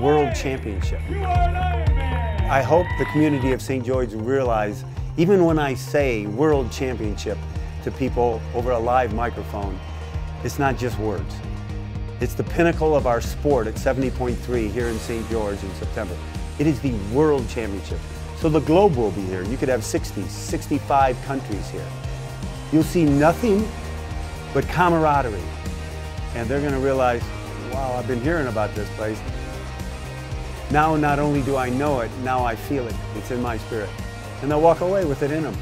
World championship. I hope the community of St. George realize, even when I say World Championship to people over a live microphone, it's not just words. It's the pinnacle of our sport at 70.3 here in St. George in September. It is the World Championship. So the globe will be here. You could have 60, 65 countries here. You'll see nothing but camaraderie. And they're going to realize, wow, I've been hearing about this place. Now not only do I know it, now I feel it. It's in my spirit. And they'll walk away with it in them.